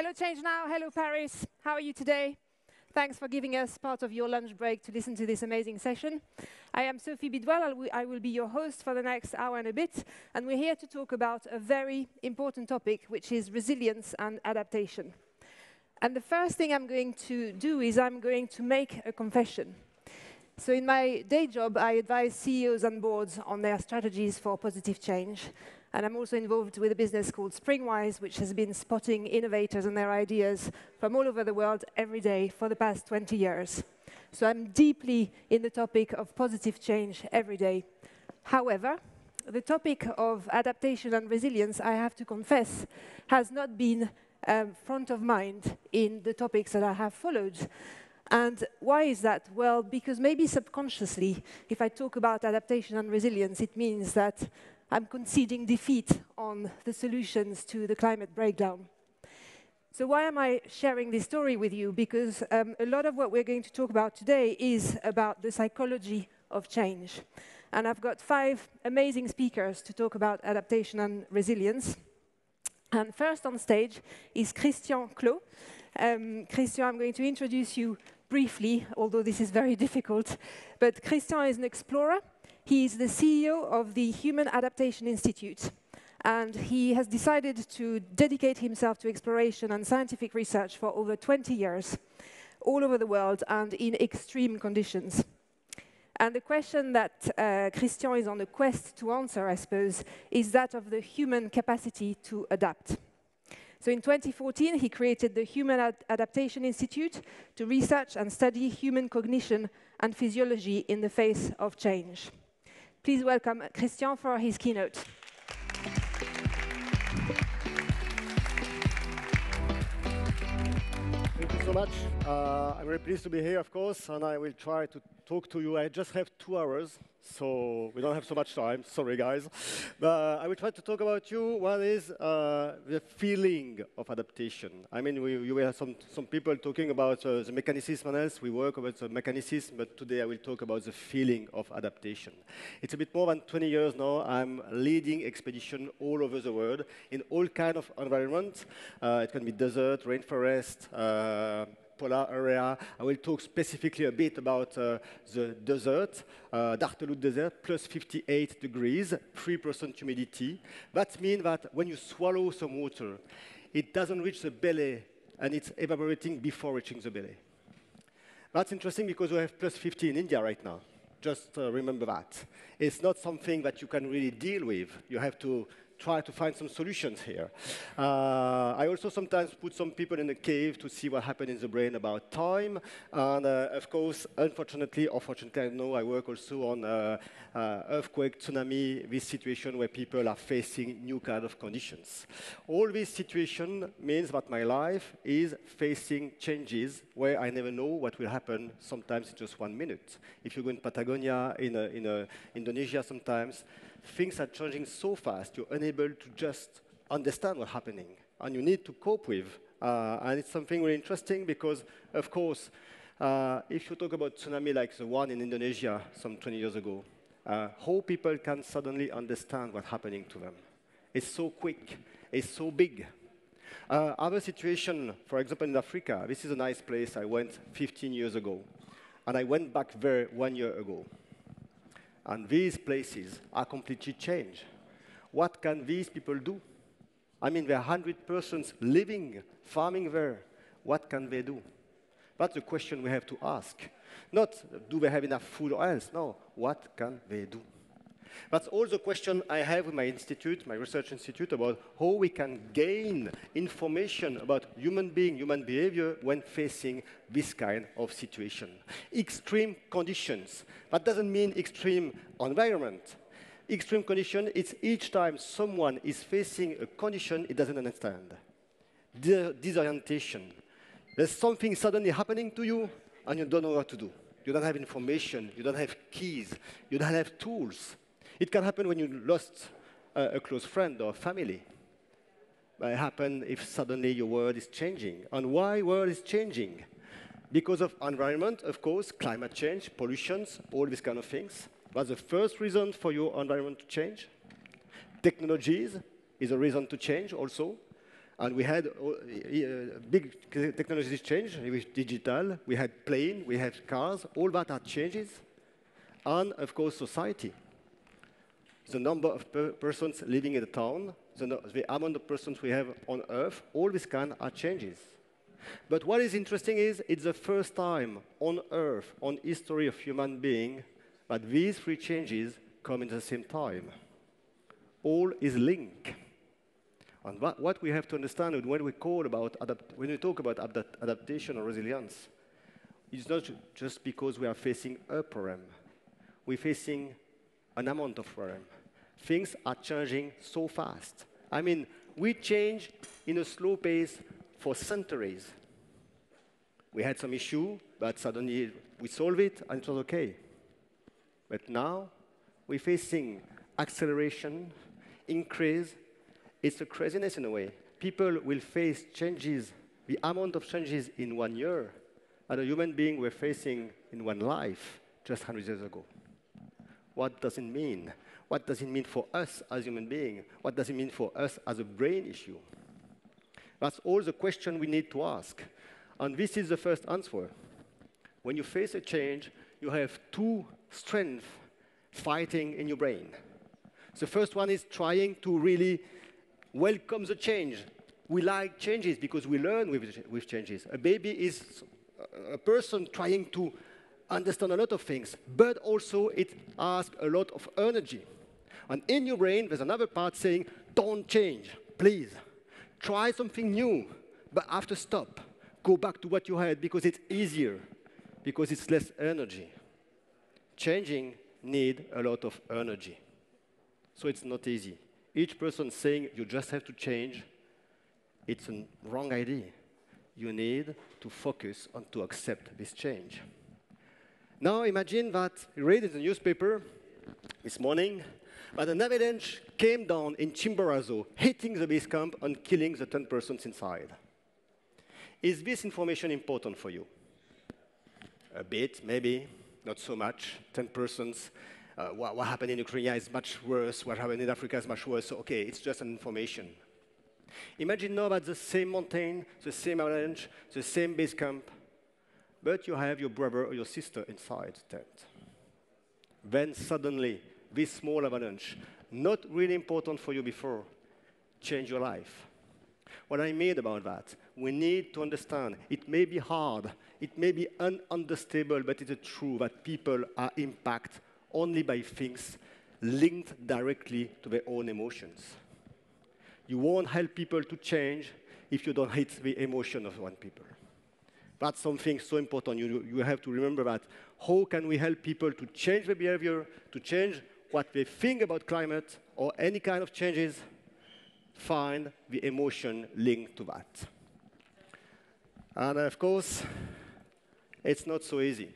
Hello, ChangeNOW. Hello, Paris. How are you today? Thanks for giving us part of your lunch break to listen to this amazing session. I am Sophie Bidwell. I will be your host for the next hour and a bit. And we're here to talk about a very important topic, which is resilience and adaptation. And the first thing I'm going to do is I'm going to make a confession. So in my day job, I advise CEOs and boards on their strategies for positive change. And I'm also involved with a business called Springwise, which has been spotting innovators and their ideas from all over the world every day for the past 20 years. So I'm deeply in the topic of positive change every day. However, the topic of adaptation and resilience, I have to confess, has not been um, front of mind in the topics that I have followed. And why is that? Well, because maybe subconsciously, if I talk about adaptation and resilience, it means that I'm conceding defeat on the solutions to the climate breakdown. So why am I sharing this story with you? Because um, a lot of what we're going to talk about today is about the psychology of change. And I've got five amazing speakers to talk about adaptation and resilience. And first on stage is Christian Clot. Um, Christian, I'm going to introduce you briefly, although this is very difficult. But Christian is an explorer he is the CEO of the Human Adaptation Institute, and he has decided to dedicate himself to exploration and scientific research for over 20 years, all over the world and in extreme conditions. And the question that uh, Christian is on a quest to answer, I suppose, is that of the human capacity to adapt. So in 2014, he created the Human Ad Adaptation Institute to research and study human cognition and physiology in the face of change. Please welcome Christian for his keynote. Thank you so much. Uh, I'm very pleased to be here, of course, and I will try to talk to you. I just have two hours, so we don't have so much time. Sorry, guys. But I will try to talk about you. One is uh, the feeling of adaptation. I mean, we, you have some, some people talking about uh, the mechanism and else. We work about the mechanism, but today I will talk about the feeling of adaptation. It's a bit more than 20 years now. I'm leading expedition all over the world in all kind of environments. Uh, it can be desert, rainforest, uh, polar area. I will talk specifically a bit about uh, the desert, uh, Desert, plus 58 degrees, 3% humidity. That means that when you swallow some water, it doesn't reach the belly and it's evaporating before reaching the belly. That's interesting because we have plus 50 in India right now. Just uh, remember that. It's not something that you can really deal with. You have to try to find some solutions here. Uh, I also sometimes put some people in a cave to see what happened in the brain about time. And uh, of course, unfortunately, or fortunately, I know I work also on uh, uh earthquake, tsunami, this situation where people are facing new kind of conditions. All this situation means that my life is facing changes where I never know what will happen, sometimes in just one minute. If you go in Patagonia, in, a, in a Indonesia sometimes, things are changing so fast, you're unable to just understand what's happening, and you need to cope with. Uh, and it's something really interesting because, of course, uh, if you talk about tsunami like the one in Indonesia some 20 years ago, uh, how people can suddenly understand what's happening to them. It's so quick, it's so big. Uh, other situation, for example, in Africa, this is a nice place I went 15 years ago, and I went back there one year ago. And these places are completely changed. What can these people do? I mean, there are 100 persons living, farming there. What can they do? That's the question we have to ask. Not, do they have enough food or else? No, what can they do? That's all the question I have with my institute, my research institute, about how we can gain information about human being, human behavior when facing this kind of situation. Extreme conditions. That doesn't mean extreme environment. Extreme condition, it's each time someone is facing a condition it doesn't understand. Disorientation. There's something suddenly happening to you and you don't know what to do. You don't have information, you don't have keys, you don't have tools. It can happen when you lost a, close friend or family. It happen if suddenly your world is changing. And why world is changing? Because of environment, of course, climate change, pollutions, all these kind of things. That's the first reason for your environment to change. Technologies is a reason to change also. And we had uh, big technologies change with digital. We had plane, we had cars. All that are changes. And, of course, society. The number of per persons living in the town, the, the amount of persons we have on Earth, all these kind are changes. But what is interesting is it's the first time on Earth, on history of human being, that these three changes come at the same time. All is linked. And what, what we have to understand when we call about when we talk about adapt adaptation or resilience, it's not just because we are facing a problem. We're facing an amount of problem. Things are changing so fast. I mean, we change in a slow pace for centuries. We had some issue, but suddenly we solved it and it was okay. But now we're facing acceleration, increase, it's a craziness in a way. People will face changes, the amount of changes in one year, and a human being we're facing in one life just 100 years ago. What does it mean? What does it mean for us as human beings? What does it mean for us as a brain issue? That's all the question we need to ask. And this is the first answer. When you face a change, you have two strengths fighting in your brain. The first one is trying to really welcome the change. We like changes because we learn with, with changes. A baby is a person trying to understand a lot of things, but also it asks a lot of energy. And in your brain, there's another part saying, don't change, please. Try something new, but after stop. Go back to what you had because it's easier, because it's less energy. Changing need a lot of energy. So it's not easy each person saying you just have to change, it's a wrong idea. You need to focus on to accept this change. Now imagine that you read in the newspaper this morning that an avalanche came down in Chimborazo, hitting the base camp and killing the 10 persons inside. Is this information important for you? A bit, maybe, not so much. 10 persons uh, what, what, happened in Ukraine is much worse, what happened in Africa is much worse. So, okay, it's just an information. Imagine now that the same mountain, the same avalanche, the same base camp, but you have your brother or your sister inside the tent. Then suddenly, this small avalanche, not really important for you before, change your life. What I mean about that, we need to understand it may be hard, it may be ununderstandable, but it's true that people are impacted only by things linked directly to their own emotions. You won't help people to change if you don't hit the emotion of one people. That's something so important. You, you have to remember that. How can we help people to change their behavior, to change what they think about climate or any kind of changes? Find the emotion linked to that. And of course, it's not so easy.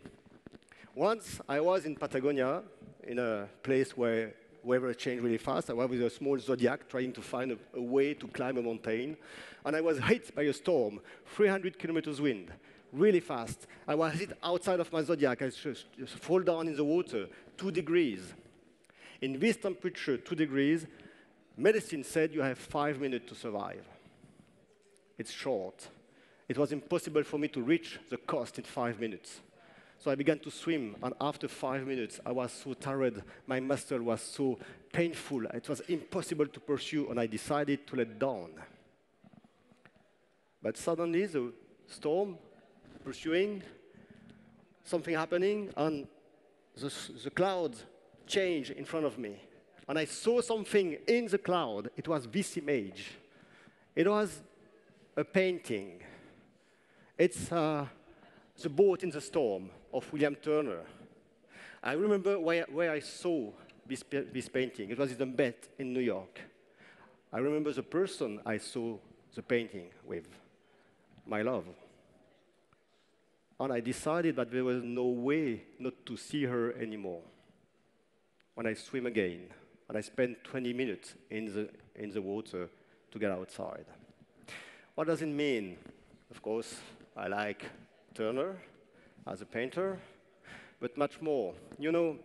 Once I was in Patagonia, in a place where weather changed really fast. I was with a small Zodiac trying to find a, a, way to climb a mountain. And I was hit by a storm, 300 kilometers wind, really fast. I was hit outside of my Zodiac. I just, just fall down in the water, two degrees. In this temperature, two degrees, medicine said you have five minutes to survive. It's short. It was impossible for me to reach the coast in five minutes. So I began to swim, and after five minutes, I was so tired. My muscle was so painful. It was impossible to pursue, and I decided to let down. But suddenly, the storm pursuing, something happening, and the, the clouds changed in front of me. And I saw something in the cloud. It was this image. It was a painting. It's uh, the boat in the storm of William Turner. I remember where, where I saw this, this painting. It was in the Met in New York. I remember the person I saw the painting with, my love. And I decided that there was no way not to see her anymore. When I swim again, and I spend 20 minutes in the, in the water to get outside. What does it mean? Of course, I like Turner as a painter, but much more. You know,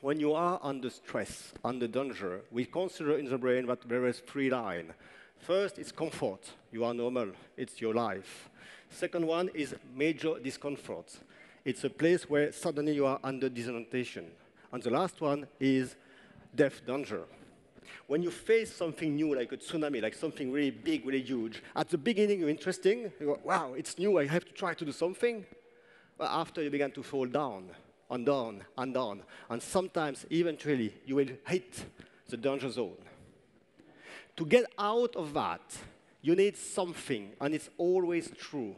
when you are under stress, under danger, we consider in the brain that there is three lines. First, it's comfort. You are normal. It's your life. Second one is major discomfort. It's a place where suddenly you are under disorientation. And the last one is death danger. When you face something new, like a tsunami, like something really big, really huge, at the beginning you're interesting. You go, wow, it's new, I have to try to do something. But after you begin to fall down, and down, and down, and sometimes, eventually, you will hit the danger zone. To get out of that, you need something, and it's always true.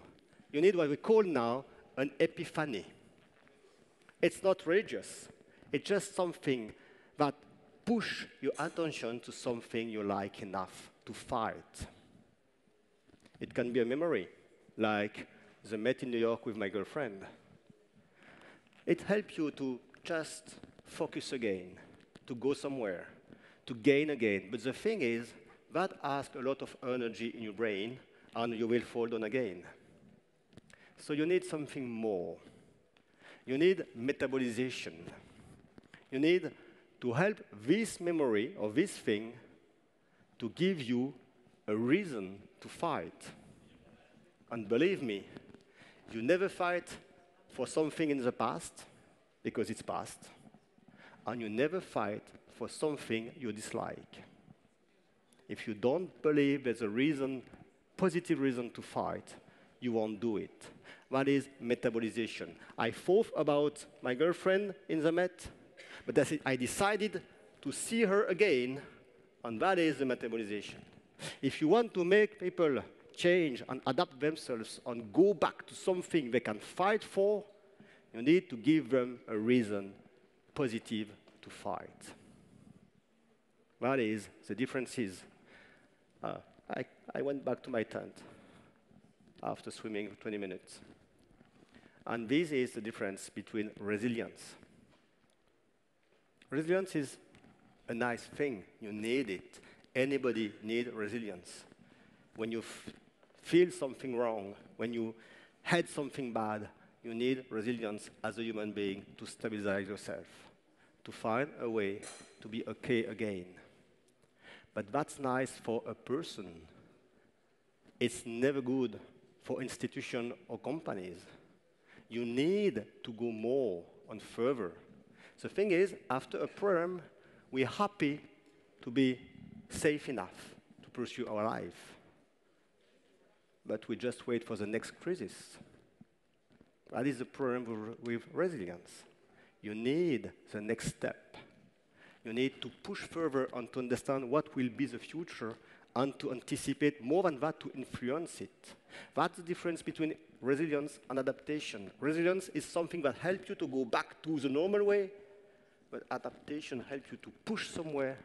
You need what we call now an epiphany. It's not religious. It's just something that push your attention to something you like enough to fight. It can be a memory, like the met in New York with my girlfriend. It helps you to just focus again, to go somewhere, to gain again. But the thing is, that asks a lot of energy in your brain, and you will fall down again. So you need something more. You need metabolization. You need to help this memory or this thing to give you a reason to fight. And believe me, you never fight for something in the past because it's past, and you never fight for something you dislike. If you don't believe there's a reason, positive reason to fight, you won't do it. That is metabolization. I thought about my girlfriend in the Met, but I decided to see her again, and that is the metabolization. If you want to make people change and adapt themselves and go back to something they can fight for, you need to give them a reason positive to fight. That is the difference uh, I, I went back to my tent after swimming for 20 minutes. And this is the difference between resilience Resilience is a nice thing. You need it. Anybody need resilience. When you feel something wrong, when you had something bad, you need resilience as a human being to stabilize yourself, to find a way to be okay again. But that's nice for a person. It's never good for institutions or companies. You need to go more and further. The thing is, after a program, we're happy to be safe enough to pursue our life. But we just wait for the next crisis. That is the problem with resilience. You need the next step. You need to push further and to understand what will be the future and to anticipate more than that to influence it. That's the difference between resilience and adaptation. Resilience is something that helps you to go back to the normal way but adaptation helps you to push somewhere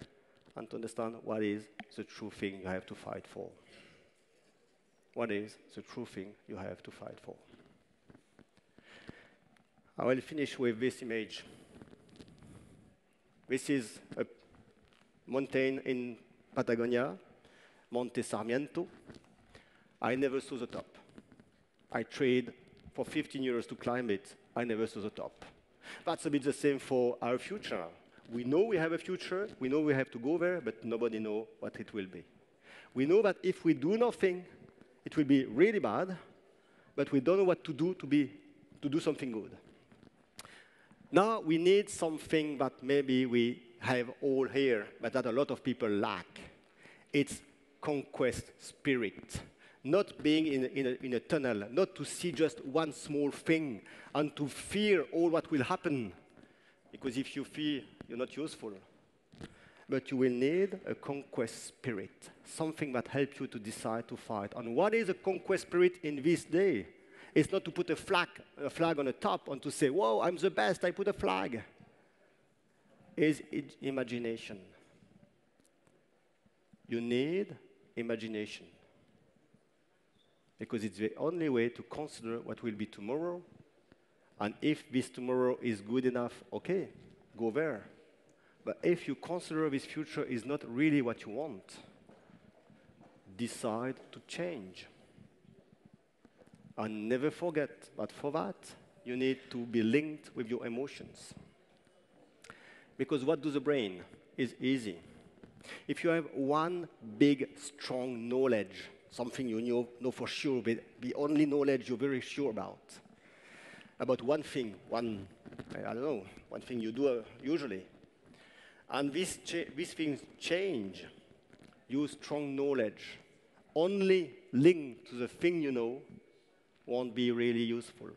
and to understand what is the true thing you have to fight for. What is the true thing you have to fight for? I will finish with this image. This is a mountain in Patagonia, Monte Sarmiento. I never saw the top. I tried for 15 years to climb it. I never saw the top. That's a bit the same for our future. We know we have a future, we know we have to go there, but nobody knows what it will be. We know that if we do nothing, it will be really bad, but we don't know what to do to, be, to do something good. Now we need something that maybe we have all here, but that a lot of people lack. It's conquest spirit not being in, in, a, in a tunnel, not to see just one small thing and to fear all what will happen. Because if you fear, you're not useful. But you will need a conquest spirit, something that helps you to decide to fight. And what is a conquest spirit in this day? It's not to put a flag, a flag on the top and to say, whoa, I'm the best, I put a flag. It's imagination. You need imagination because it's the only way to consider what will be tomorrow. And if this tomorrow is good enough, okay, go there. But if you consider this future is not really what you want, decide to change. And never forget that for that, you need to be linked with your emotions. Because what does the brain is easy. If you have one big, strong knowledge, something you know, know for sure, but the only knowledge you're very sure about, about one thing, one, I don't know, one thing you do uh, usually, and this these things change, use strong knowledge, only linked to the thing you know, won't be really useful.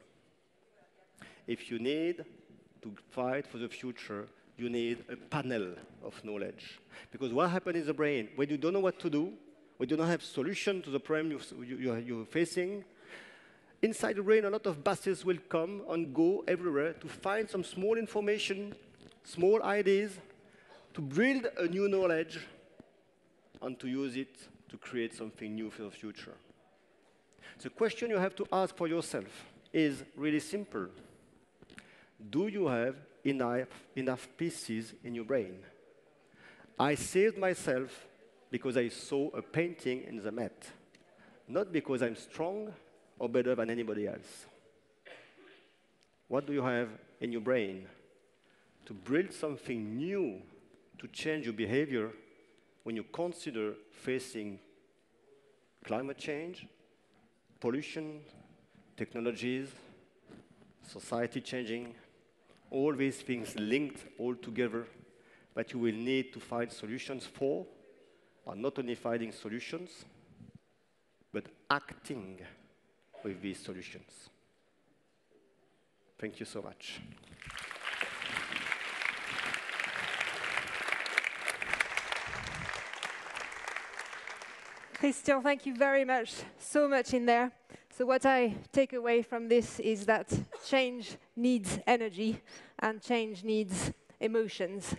If you need to fight for the future, you need a panel of knowledge. Because what happens in the brain, when you don't know what to do, when you don't have solution to the problem you, you, are facing, inside the brain a lot of buses will come and go everywhere to find some small information, small ideas, to build a new knowledge and to use it to create something new for the future. The question you have to ask for yourself is really simple. Do you have enough, enough pieces in your brain? I saved myself because I saw a painting in the Met, not because I'm strong or better than anybody else. What do you have in your brain to build something new to change your behavior when you consider facing climate change, pollution, technologies, society changing, all these things linked all together that you will need to find solutions for, are not only finding solutions, but acting with these solutions. Thank you so much. Christian, thank you very much. So much in there. So what I take away from this is that change needs energy and change needs emotions.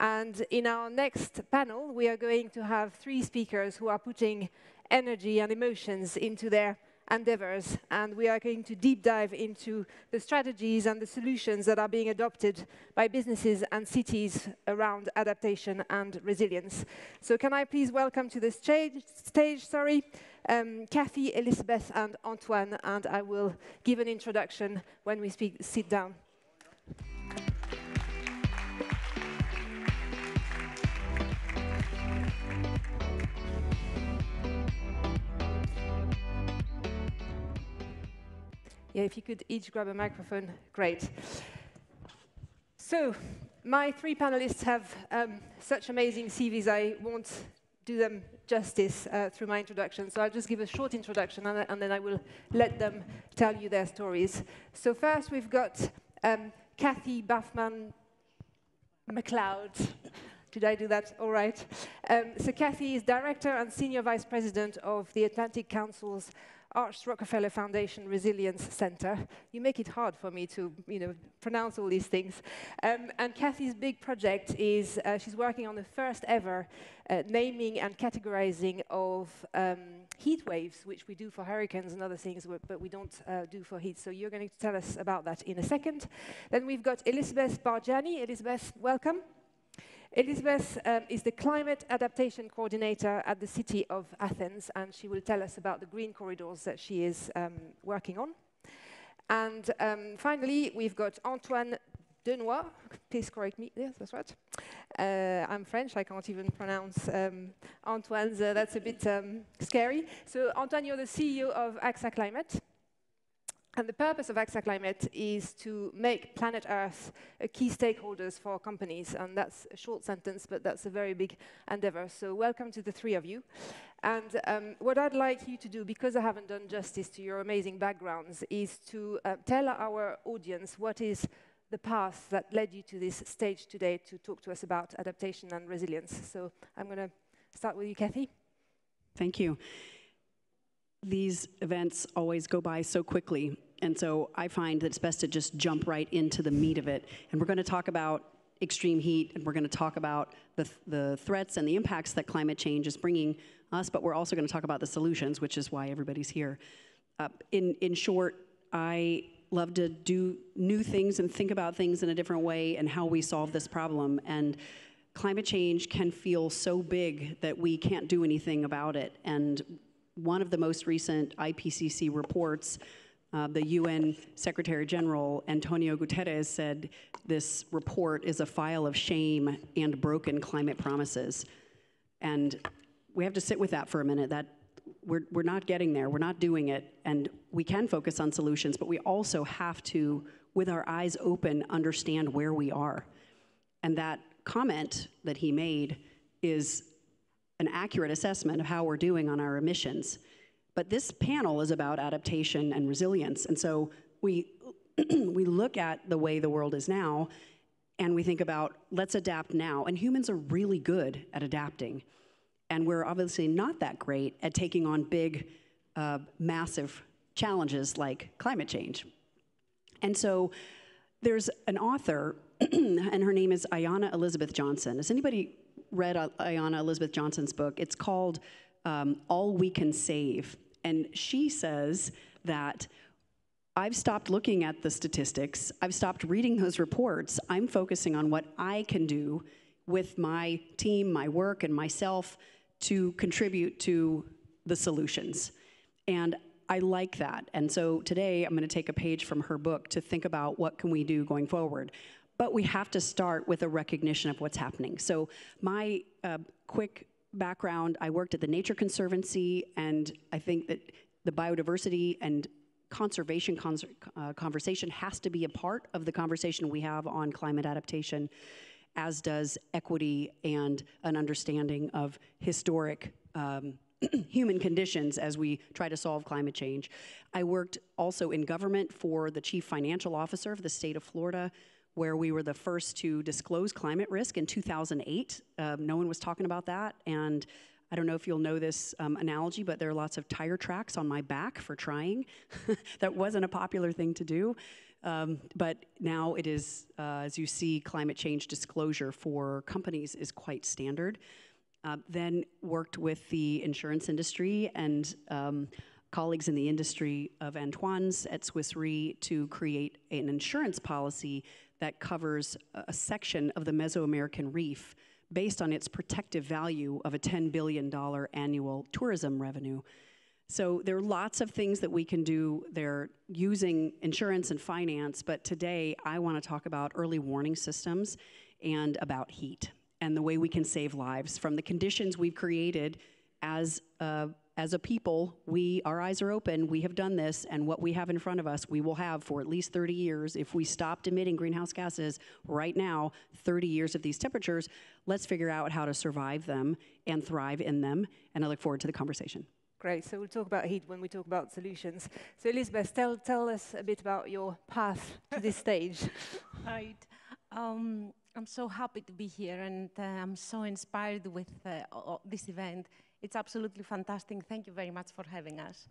And in our next panel, we are going to have three speakers who are putting energy and emotions into their endeavors. And we are going to deep dive into the strategies and the solutions that are being adopted by businesses and cities around adaptation and resilience. So can I please welcome to the stage, stage sorry, um, Kathy, Elizabeth, and Antoine, and I will give an introduction when we speak, sit down. Yeah, if you could each grab a microphone, great. So, my three panelists have um, such amazing CVs, I won't do them justice uh, through my introduction. So I'll just give a short introduction and, and, then I will let them tell you their stories. So first we've got um, Kathy Baughman McLeod. Did I do that all right? Um, so Kathy is Director and Senior Vice President of the Atlantic Council's Arsht-Rockefeller Foundation Resilience Center. You make it hard for me to, you know, pronounce all these things. Um, and Kathy's big project is uh, she's working on the first ever uh, naming and categorizing of um, heat waves, which we do for hurricanes and other things, but we don't uh, do for heat. So you're going to tell us about that in a second. Then we've got Elizabeth Bargianni. Elizabeth, welcome. Elizabeth um, is the Climate Adaptation Coordinator at the City of Athens, and she will tell us about the green corridors that she is um, working on. And um, finally, we've got Antoine Denoix. Please correct me. Yes, that's right. Uh, I'm French. I can't even pronounce um, Antoine's. Uh, that's a bit um, scary. So, Antoine, you're the CEO of AXA Climate. And the purpose of AXA Climate is to make planet Earth a key stakeholders for companies. And that's a short sentence, but that's a very big endeavor. So welcome to the three of you. And um, what I'd like you to do, because I haven't done justice to your amazing backgrounds, is to uh, tell our audience what is the path that led you to this stage today to talk to us about adaptation and resilience. So I'm going to start with you, Kathy. Thank you these events always go by so quickly. And so I find that it's best to just jump right into the meat of it. And we're going to talk about extreme heat, and we're going to talk about the, th the threats and the impacts that climate change is bringing us, but we're also going to talk about the solutions, which is why everybody's here. Uh, in, in short, I love to do new things and think about things in a different way and how we solve this problem. And climate change can feel so big that we can't do anything about it. And one of the most recent IPCC reports, uh, the UN Secretary General Antonio Guterres said this report is a file of shame and broken climate promises. And we have to sit with that for a minute. That we're, we're not getting there, we're not doing it, and we can focus on solutions, but we also have to, with our eyes open, understand where we are. And that comment that he made is an accurate assessment of how we're doing on our emissions. But this panel is about adaptation and resilience. And so we, we look at the way the world is now and we think about let's adapt now. And humans are really good at adapting. And we're obviously not that great at taking on big, uh, massive challenges like climate change. And so there's an author, and her name is Ayana Elizabeth Johnson. Has anybody read Ayana Elizabeth Johnson's book? It's called um, All We Can Save. And she says that I've stopped looking at the statistics. I've stopped reading those reports. I'm focusing on what I can do with my team, my work, and myself to contribute to the solutions. And I like that. And so today I'm going to take a page from her book to think about what can we do going forward. But we have to start with a recognition of what's happening. So my uh, quick background, I worked at the Nature Conservancy, and I think that the biodiversity and conservation uh, conversation has to be a part of the conversation we have on climate adaptation, as does equity and an understanding of historic um, human conditions as we try to solve climate change. I worked also in government for the chief financial officer of the state of Florida, where we were the first to disclose climate risk in 2008. Um, no one was talking about that, and I don't know if you'll know this um, analogy, but there are lots of tire tracks on my back for trying. that wasn't a popular thing to do. Um, but now it is, uh, as you see, climate change disclosure for companies is quite standard. Uh, then worked with the insurance industry and um, colleagues in the industry of Antoine's at Swiss Re to create an insurance policy that covers a section of the Mesoamerican reef based on its protective value of a $10 billion annual tourism revenue. So there are lots of things that we can do there using insurance and finance, but today I want to talk about early warning systems and about heat and the way we can save lives from the conditions we've created as a as a people, we, our eyes are open, we have done this, and what we have in front of us, we will have for at least 30 years. If we stopped emitting greenhouse gases right now, 30 years of these temperatures, let's figure out how to survive them and thrive in them. And I look forward to the conversation. Great. So we'll talk about heat when we talk about solutions. So Elizabeth, tell, tell us a bit about your path to this stage. Right. Um, I'm so happy to be here, and uh, I'm so inspired with uh, this event. It's absolutely fantastic. Thank you very much for having us.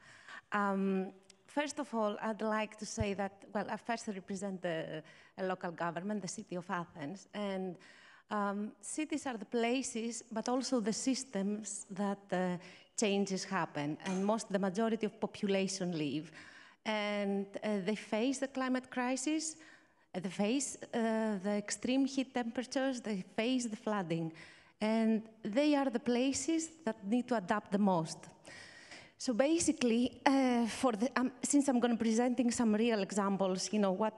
Um, first of all, I'd like to say that, well, I first represent the local government, the city of Athens, and um, cities are the places, but also the systems that uh, changes happen, and most, the majority of population live. And uh, they face the climate crisis, uh, they face uh, the extreme heat temperatures, they face the flooding and they are the places that need to adapt the most. So basically, uh, for the, um, since I'm going to presenting some real examples, you know, what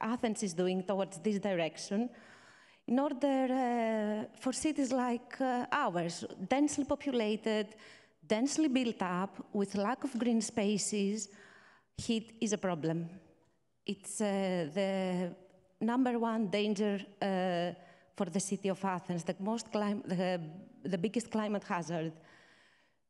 Athens is doing towards this direction, in order uh, for cities like uh, ours, densely populated, densely built up, with lack of green spaces, heat is a problem. It's uh, the number one danger uh, for the city of Athens, the, most the, the biggest climate hazard.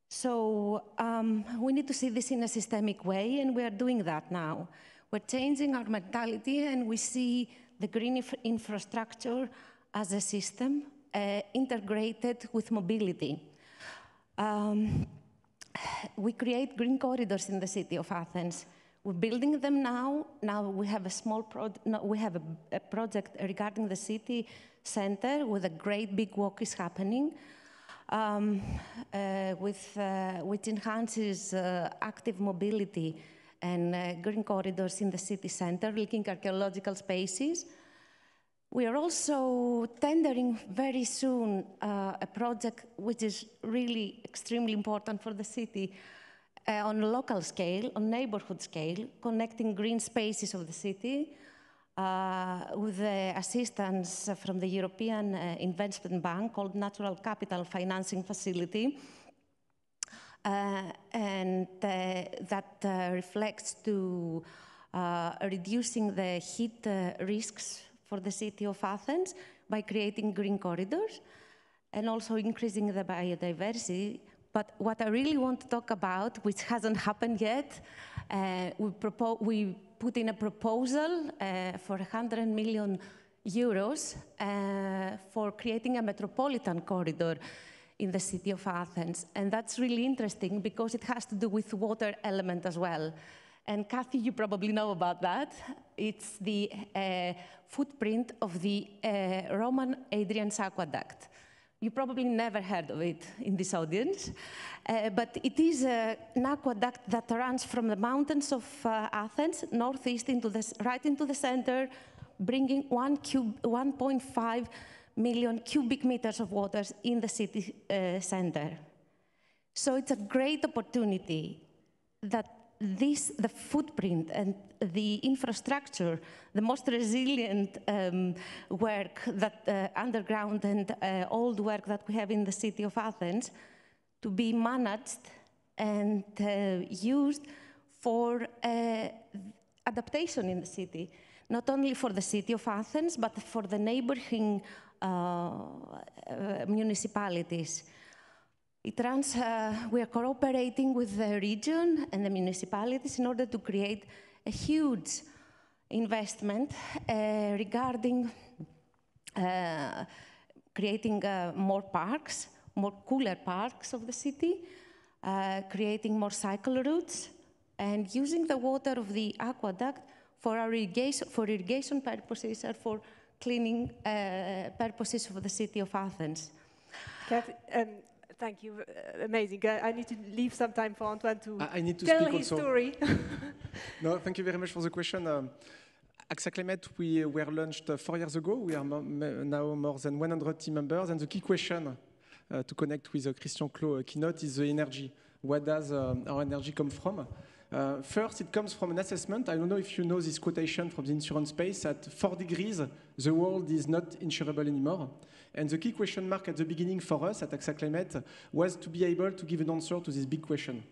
So um, we need to see this in a systemic way, and we are doing that now. We're changing our mentality, and we see the green inf infrastructure as a system uh, integrated with mobility. Um, we create green corridors in the city of Athens. We're building them now. Now we have a small pro no, we have a, a project regarding the city center with a great big walk is happening, um, uh, with, uh, which enhances uh, active mobility and uh, green corridors in the city center, linking archaeological spaces. We are also tendering very soon uh, a project which is really extremely important for the city uh, on a local scale, on neighborhood scale, connecting green spaces of the city uh, with the assistance from the European uh, Investment Bank called Natural Capital Financing Facility. Uh, and uh, that uh, reflects to reducing the heat risks for the city of Athens by creating green corridors and also increasing the biodiversity. But what I really want to talk about, which hasn't happened yet, uh, we, propose we, put in a proposal uh, for 100 million euros uh, for creating a metropolitan corridor in the city of Athens. And that's really interesting because it has to do with water element as well. And Kathy, you probably know about that. It's the uh, footprint of the uh, Roman Hadrian's aqueduct. You probably never heard of it in this audience, uh, but it is an aqueduct that runs from the mountains of uh, Athens, northeast into the, right into the center, bringing 1.5 million cubic meters of water in the city uh, center. So it's a great opportunity that this, the footprint and the infrastructure, the most resilient um, work that uh, underground and uh, old work that we have in the city of Athens to be managed and uh, used for uh, adaptation in the city, not only for the city of Athens, but for the neighboring uh, uh, municipalities. Uh, we are cooperating with the region and the municipalities in order to create a huge investment uh, regarding uh, creating uh, more parks, more cooler parks of the city, uh, creating more cycle routes, and using the water of the aqueduct for irrigation, for irrigation purposes or for cleaning uh, purposes of the city of Athens. Kathy, um, thank you. Uh, amazing. I, I, need to leave some time for Antoine to, I, I need to tell speak his also. story. no, thank you very much for the question. Um, AXA Climate, we were launched uh, four years ago. We are now more than 100 team members. And the key question uh, to connect with uh, Christian Clot uh, keynote is the energy. Where does uh, our energy come from? Uh, first, it comes from an assessment. I don't know if you know this quotation from the insurance space. At four degrees, the world is not insurable anymore. And the key question mark at the beginning for us at AXA Climate was to be able to give an answer to this big question.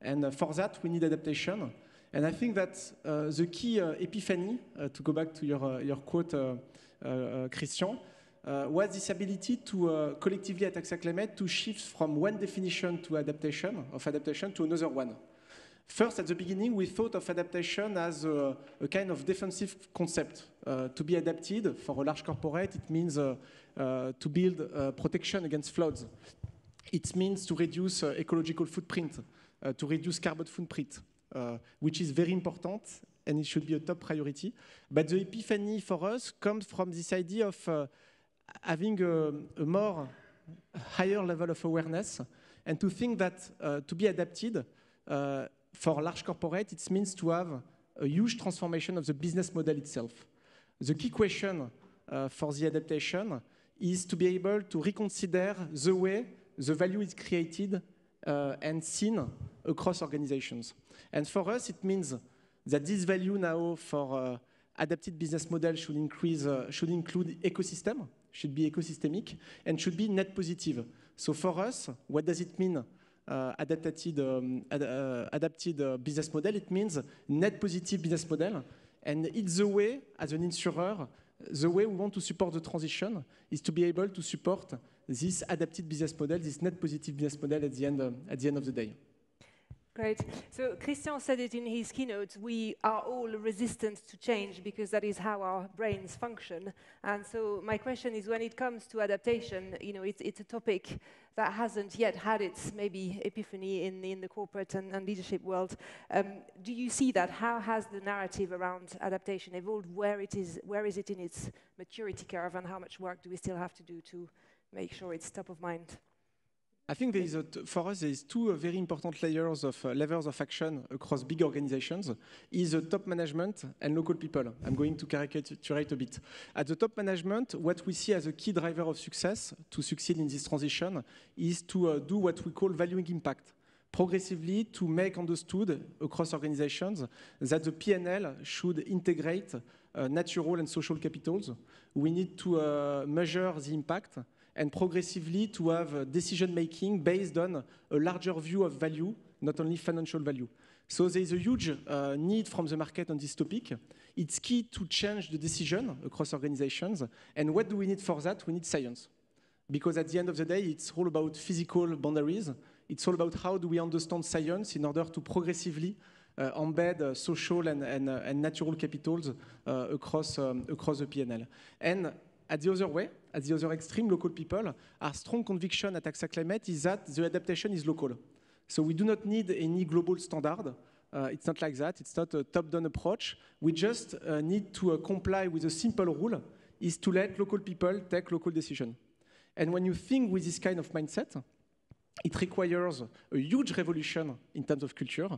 And uh, for that, we need adaptation. And I think that uh, the key uh, epiphany, uh, to go back to your, uh, your quote, uh, Christian, was this ability to collectively at AXA Climate to shift from one definition to adaptation, of adaptation to another one. First, at the beginning, we thought of adaptation as a, a kind of defensive concept. Uh, to be adapted for a large corporate, it means uh, uh, to build uh, protection against floods. It means to reduce uh, ecological footprint, uh, to reduce carbon footprint, which is very important and it should be a top priority. But the epiphany for us comes from this idea of having a, a, more higher level of awareness and to think that to be adapted for large corporate, it means to have a huge transformation of the business model itself. The key question uh, for the adaptation is to be able to reconsider the way the value is created uh, and seen across organizations. And for us, it means that this value now for uh, adapted business model should increase, should include ecosystem, should be ecosystemic, and should be net positive. So for us, what does it mean uh, adapted, um, ad uh, adapted uh, business model, it means net positive business model. And it's the way, as an insurer, the way we want to support the transition is to be able to support this adapted business model, this net positive business model at the end, at the end of the day. Great. So Christian said it in his keynote, we are all resistant to change because that is how our brains function. And so my question is when it comes to adaptation, you know, it's, it's a topic that hasn't yet had its maybe epiphany in, in the corporate and, and leadership world. Um, do you see that? How has the narrative around adaptation evolved? Where, it is, where is it in its maturity curve and how much work do we still have to do to make sure it's top of mind? I think there is for us there is two uh, very important layers of uh, levels of action across big organizations. Is the top management and local people. I'm going to caricature a bit. At the top management, what we see as a key driver of success to succeed in this transition is to uh, do what we call valuing impact. Progressively to make understood across organizations that the PNL should integrate uh, natural and social capitals. We need to uh, measure the impact and progressively to have decision making based on a larger view of value, not only financial value. So there is a huge uh, need from the market on this topic. It's key to change the decision across organizations. And what do we need for that? We need science. Because at the end of the day, it's all about physical boundaries. It's all about how do we understand science in order to progressively uh, embed uh, social and, and, uh, and, natural capitals uh, across, um, across the PNL. And at the other way, at the other extreme, local people, our strong conviction at AXA Climate is that the adaptation is local. So we do not need any global standard. Uh, it's not like that. It's not a top-down approach. We just uh, need to uh, comply with a simple rule, is to let local people take local decision. And when you think with this kind of mindset, it requires a huge revolution in terms of culture,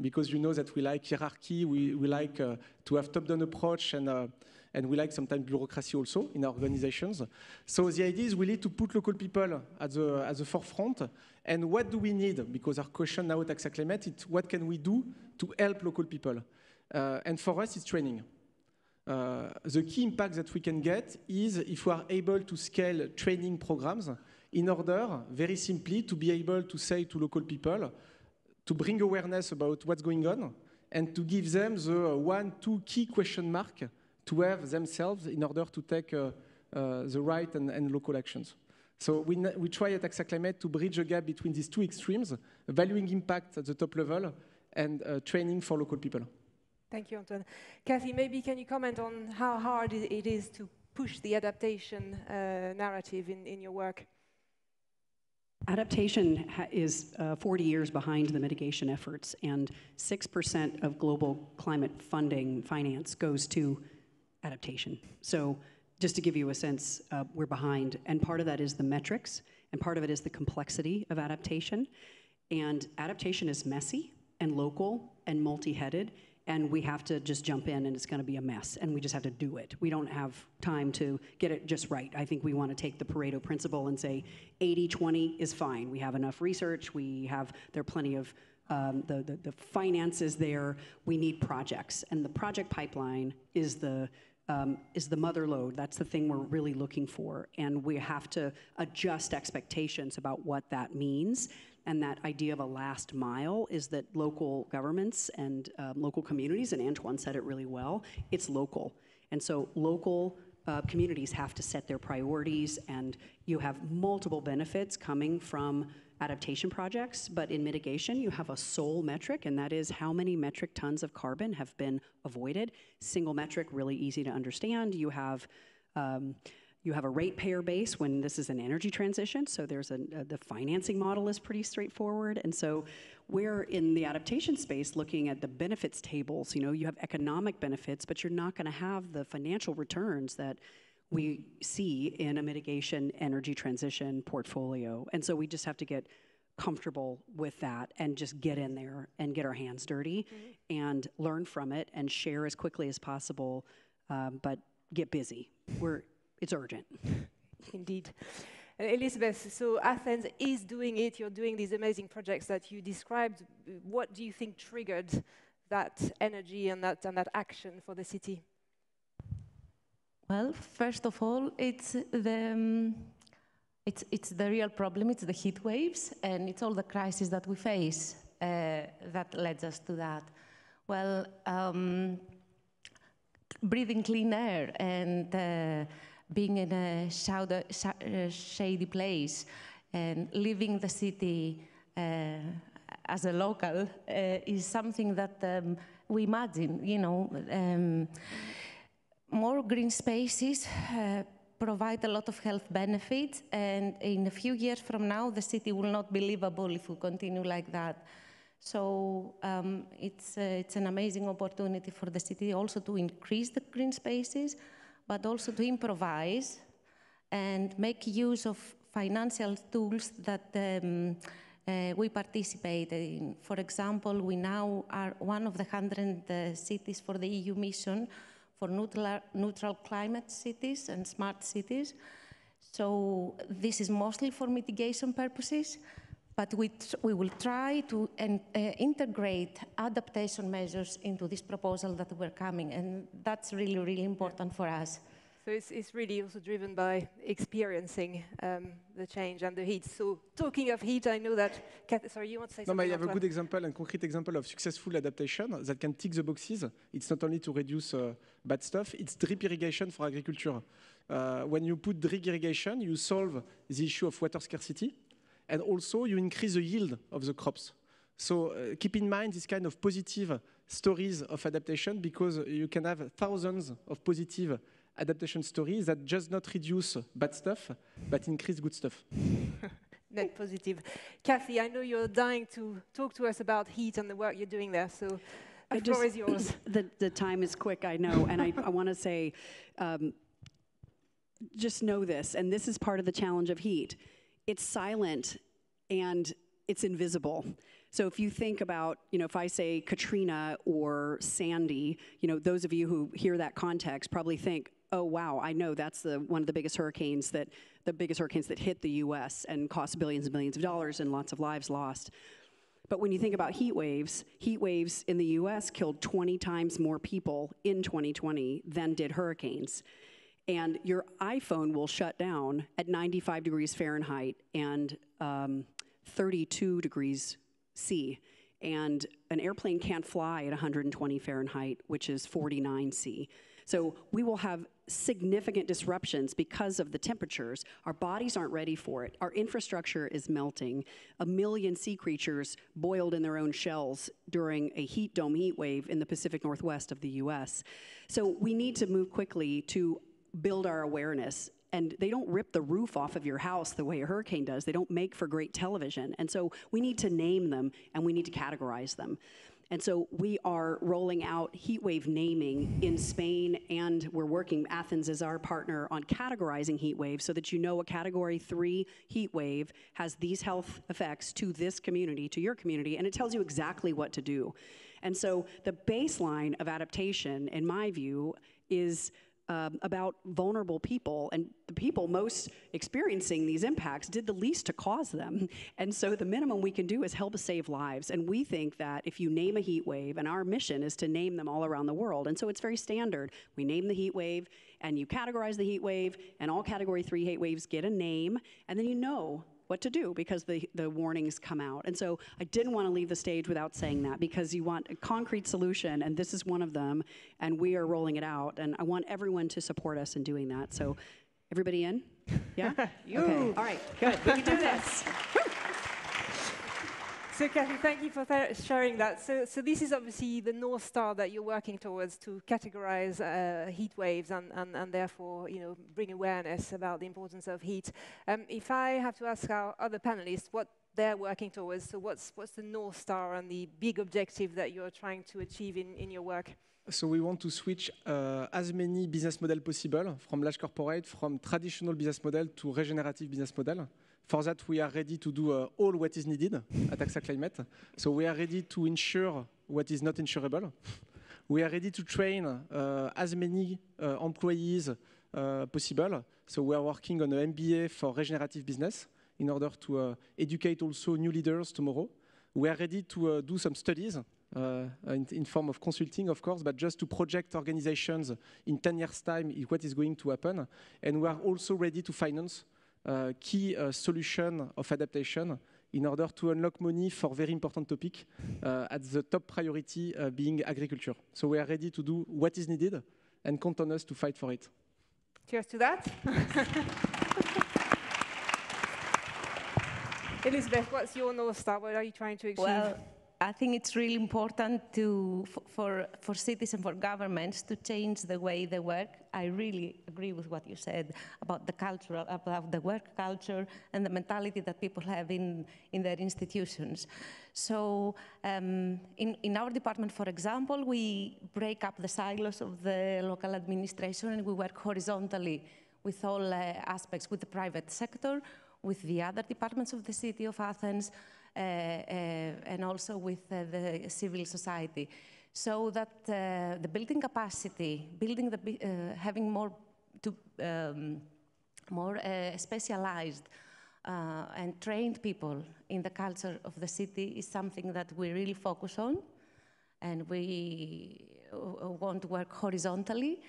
because you know that we like hierarchy, we, we like uh, to have top-down approach, and, uh, and we like sometimes bureaucracy also in our organizations. So the idea is really to put local people at the, at the forefront, and what do we need? Because our question now at AXA Climate what can we do to help local people? Uh, and for us, it's training. Uh, the key impact that we can get is if we are able to scale training programs in order, very simply, to be able to say to local people, to bring awareness about what's going on, and to give them the one, two key question mark to have themselves in order to take uh, uh, the right and, and local actions. So we, we try at AXA Climate to bridge a gap between these two extremes, valuing impact at the top level and uh, training for local people. Thank you, Antoine. Kathy, maybe can you comment on how hard it is to push the adaptation uh, narrative in, in your work? Adaptation is uh, 40 years behind the mitigation efforts, and 6% of global climate funding finance goes to adaptation. So just to give you a sense, uh, we're behind. And part of that is the metrics, and part of it is the complexity of adaptation. And adaptation is messy and local and multi headed, and we have to just jump in and it's going to be a mess, and we just have to do it. We don't have time to get it just right. I think we want to take the Pareto principle and say 80 20 is fine. We have enough research, we have, there are plenty of um, the, the, the finances there. We need projects, and the project pipeline is the um, is the mother load. That's the thing we're really looking for. And we have to adjust expectations about what that means. And that idea of a last mile is that local governments and um, local communities, and Antoine said it really well, it's local. And so local uh, communities have to set their priorities, and you have multiple benefits coming from adaptation projects, but in mitigation, you have a sole metric, and that is how many metric tons of carbon have been avoided. Single metric, really easy to understand. You have um, you have a ratepayer base when this is an energy transition, so there's a, a, the financing model is pretty straightforward, and so we're in the adaptation space looking at the benefits tables. You know, you have economic benefits, but you're not going to have the financial returns that we see in a mitigation energy transition portfolio. And so we just have to get comfortable with that and just get in there and get our hands dirty mm-hmm. and learn from it and share as quickly as possible, um, but get busy. We're, it's urgent. Indeed. Elizabeth, so Athens is doing it. You're doing these amazing projects that you described. What do you think triggered that energy and that, and that action for the city? Well, first of all, it's the um, it's it's the real problem. It's the heat waves, and it's all the crises that we face uh, that led us to that. Well, um, breathing clean air and uh, being in a sh uh, shady place and leaving the city uh, as a local uh, is something that um, we imagine. You know. More green spaces uh, provide a lot of health benefits, and in a few years from now, the city will not be livable if we continue like that. So um, it's, uh, it's an amazing opportunity for the city also to increase the green spaces, but also to improvise and make use of financial tools that um, uh, we participate in. For example, we now are one of the 100 uh, cities for the EU mission for neutral, neutral climate cities and smart cities. So this is mostly for mitigation purposes, but we, we will try to uh, integrate adaptation measures into this proposal that we're coming, and that's really, really important for us. So it's, it's really also driven by experiencing um, the change and the heat. So talking of heat, I know that, Kath, sorry, you want to say No, but something? I have a good example and concrete example of successful adaptation that can tick the boxes. It's not only to reduce uh, bad stuff, it's drip irrigation for agriculture. Uh, when you put drip irrigation, you solve the issue of water scarcity, and also you increase the yield of the crops. So uh, keep in mind this kind of positive stories of adaptation because you can have thousands of positive adaptation stories that just not reduce bad stuff, but increase good stuff. Net positive. Kathy, I know you're dying to talk to us about heat and the work you're doing there, so the I floor just- is yours. the, the time is quick, I know, and I, I want to say, um, just know this, and this is part of the challenge of heat. It's silent and it's invisible. So if you think about, you know, if I say Katrina or Sandy, you know, those of you who hear that context probably think, oh wow, I know that's the one of the biggest hurricanes that the biggest hurricanes that hit the U.S. and cost billions and billions of dollars and lots of lives lost. But when you think about heat waves, heat waves in the US killed 20 times more people in 2020 than did hurricanes. And your iPhone will shut down at 95 degrees Fahrenheit and um, 32 degrees C. And an airplane can't fly at 120 Fahrenheit, which is 49 C. So we will have significant disruptions because of the temperatures. Our bodies aren't ready for it. Our infrastructure is melting. A million sea creatures boiled in their own shells during a heat dome heat wave in the Pacific Northwest of the US. So we need to move quickly to build our awareness. And they don't rip the roof off of your house the way a hurricane does. They don't make for great television. And so we need to name them and we need to categorize them. And so we are rolling out heat wave naming in Spain, and we're working, Athens is our partner, on categorizing heat waves so that you know a category three heat wave has these health effects to this community, to your community, and it tells you exactly what to do. And so the baseline of adaptation, in my view, is um, about vulnerable people, and the people most experiencing these impacts did the least to cause them. And so the minimum we can do is help save lives. And we think that if you name a heat wave, and our mission is to name them all around the world, and so it's very standard. We name the heat wave, and you categorize the heat wave, and all category three heat waves get a name, and then you know what to do because the, the warnings come out. And so I didn't want to leave the stage without saying that because you want a concrete solution, and this is one of them, and we are rolling it out. And I want everyone to support us in doing that. So, everybody in? Yeah? Okay. All right, good. We can do this. So, Kathy, thank you for th- sharing that. So, so this is obviously the North Star that you're working towards to categorize uh, heat waves and, and, and therefore, you know, bring awareness about the importance of heat. Um, if I have to ask our other panelists what they're working towards, so what's, what's the North Star and the big objective that you're trying to achieve in, in your work? So we want to switch uh, as many business model possible from large corporate, from traditional business model to regenerative business model. For that, we are ready to do uh, all what is needed at AXA Climate. So we are ready to insure what is not insurable. We are ready to train uh, as many uh, employees possible. So we are working on an MBA for regenerative business in order to educate also new leaders tomorrow. We are ready to do some studies uh, in, in form of consulting, of course, but just to project organizations in 10 years' time what is going to happen. And we are also ready to finance key uh, solution of adaptation in order to unlock money for very important topic uh, at the top priority uh, being agriculture. So we are ready to do what is needed and count on us to fight for it. Cheers to that. Elizabeth, what's your North Star? What are you trying to achieve? Well, I think it's really important to, for, for cities and for governments to change the way they work. I really agree with what you said about the culture, about the work culture and the mentality that people have in, in their institutions. So um, in, in our department, for example, we break up the silos of the local administration and we work horizontally with all uh, aspects, with the private sector, with the other departments of the city of Athens, and also with uh, the civil society. So that uh, the building capacity, building the, uh, having more, to, um, more uh, specialized uh, and trained people in the culture of the city is something that we really focus on. And we uh, want to work horizontally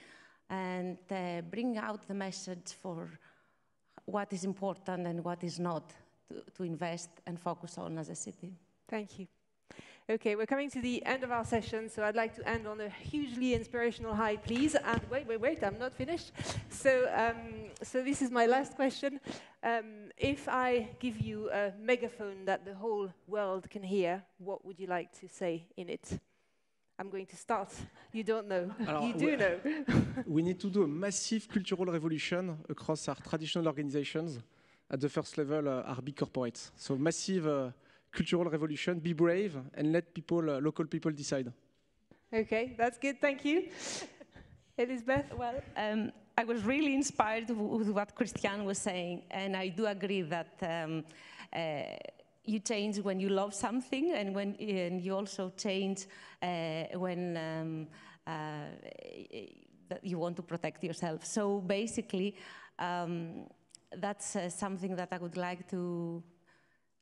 and uh, bring out the message for what is important and what is not to, to invest and focus on as a city. Thank you. Okay, we're coming to the end of our session, so I'd like to end on a hugely inspirational high, please. And wait, wait, wait, I'm not finished. So, um, so this is my last question. Um, if I give you a megaphone that the whole world can hear, what would you like to say in it? I'm going to start. You don't know. Alors, you do we- know. We need to do a massive cultural revolution across our traditional organizations. At the first level, uh, are big corporates. So massive uh, cultural revolution. Be brave and let people, uh, local people, decide. okay, that's good. Thank you. Elizabeth? Well, um, I was really inspired with what Christian was saying, and I do agree that um, uh, you change when you love something, and when and you also change uh, when um, uh, that you want to protect yourself. So basically, um, that's uh, something that I would like to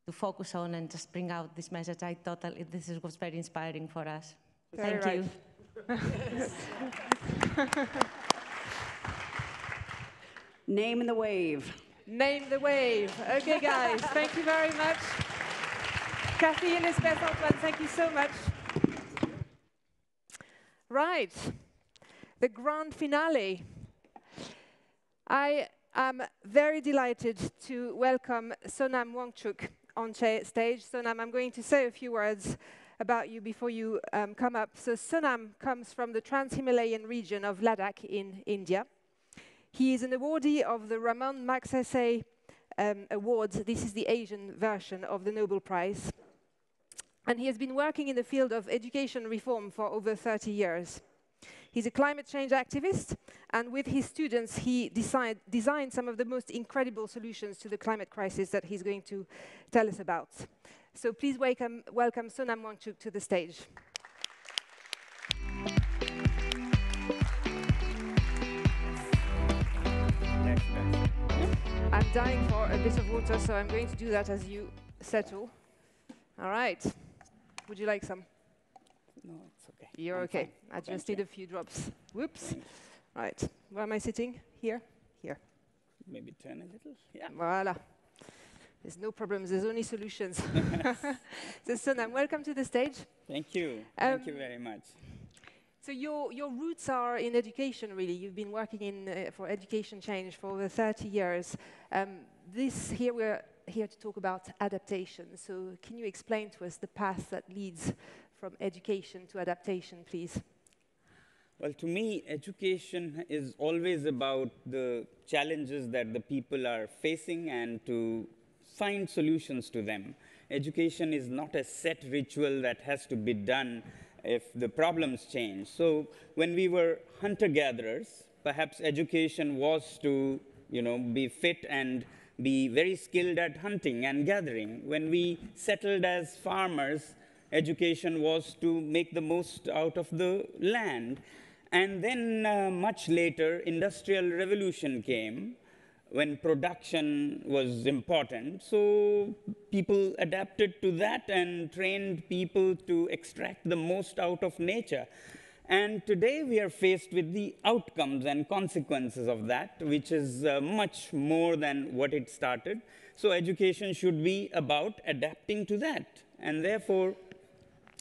to focus on and just bring out this message. I totally this is, was very inspiring for us. Very Thank right. you. Name the wave. Name the wave. Okay, guys, thank you very much. Kathy, Elizabeth, Antoine, thank you so much. Right, the grand finale. I am very delighted to welcome Sonam Wangchuk on stage. Sonam, I'm going to say a few words about you before you um, come up. So Sonam comes from the Trans-Himalayan region of Ladakh in India. He is an awardee of the Ramon Magsaysay um, Award. This is the Asian version of the Nobel Prize. And he has been working in the field of education reform for over 30 years. He's a climate change activist, and with his students, he designed some of the most incredible solutions to the climate crisis that he's going to tell us about. So please welcome, welcome Sonam Wangchuk to the stage. I'm dying for a bit of water, so I'm going to do that as you settle. All right. Would you like some? No, it's okay. You're I'm okay. I just Thank need a few drops. Whoops. Right. Where am I sitting? Here? Here. Maybe turn a little. Yeah. Voila. There's no problems, there's only solutions. so, Sonam, welcome to the stage. Thank you. Thank you Um, very much. So, your, your roots are in education, really. You've been working in, uh, for education change for over 30 years. Um, this here, we're here to talk about adaptation. So, can you explain to us the path that leads from education to adaptation, please? Well, to me, education is always about the challenges that the people are facing and to find solutions to them. Education is not a set ritual that has to be done if the problems change. So, when we were hunter gatherers, perhaps education was to, you know, be fit and be very skilled at hunting and gathering. When we settled as farmers, education was to make the most out of the land. And then uh, much later, industrial revolution came when production was important. So people adapted to that and trained people to extract the most out of nature. And today we are faced with the outcomes and consequences of that, which is uh, much more than what it started. So education should be about adapting to that. And therefore,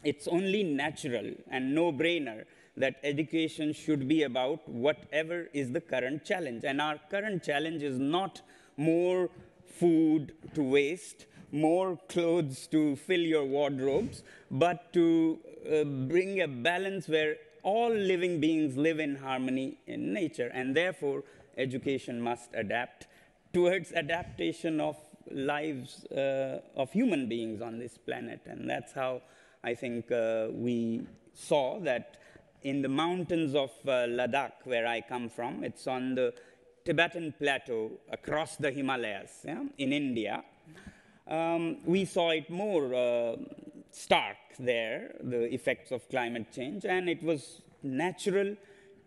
it's only natural and no brainer that education should be about whatever is the current challenge. And our current challenge is not more food to waste, more clothes to fill your wardrobes, but to uh, bring a balance where all living beings live in harmony in nature. And therefore, education must adapt towards adaptation of lives uh, of human beings on this planet. And that's how I think uh, we saw that in the mountains of uh, Ladakh, where I come from, it's on the Tibetan plateau across the Himalayas yeah, in India. Um, we saw it more uh, stark there, the effects of climate change, and it was natural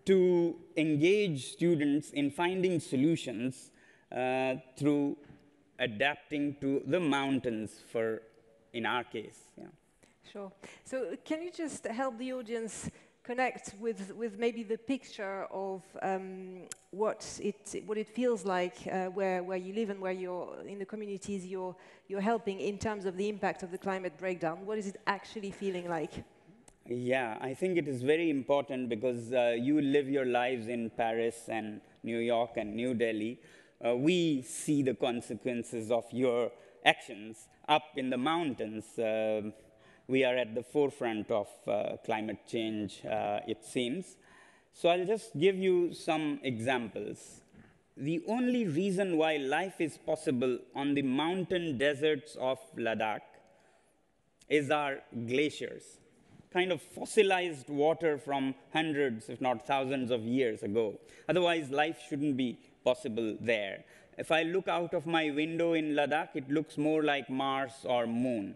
to engage students in finding solutions uh, through adapting to the mountains for, in our case. Yeah. Sure. So can you just help the audience connect with, with maybe the picture of um, what, it, what it feels like uh, where, where you live and where you're in the communities you're, you're helping in terms of the impact of the climate breakdown? What is it actually feeling like? Yeah, I think it is very important because uh, you live your lives in Paris and New York and New Delhi. Uh, we see the consequences of your actions up in the mountains. We are at the forefront of uh, climate change, uh, it seems. So I'll just give you some examples. The only reason why life is possible on the mountain deserts of Ladakh is our glaciers, kind of fossilized water from hundreds, if not thousands of years ago. Otherwise, life shouldn't be possible there. If I look out of my window in Ladakh, it looks more like Mars or Moon.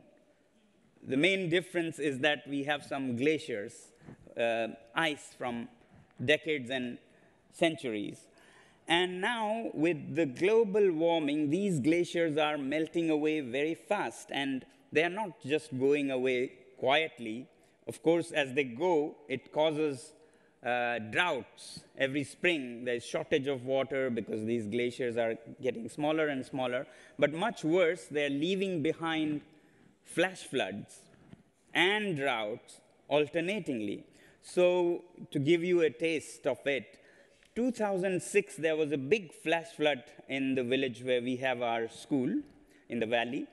The main difference is that we have some glaciers, uh, ice from decades and centuries. And now, with the global warming, these glaciers are melting away very fast, and they are not just going away quietly. Of course, as they go, it causes uh, droughts every spring. There's shortage of water because these glaciers are getting smaller and smaller. But much worse, they're leaving behind flash floods and droughts alternatingly. So, to give you a taste of it, 2006 there was a big flash flood in the village where we have our school in the valley.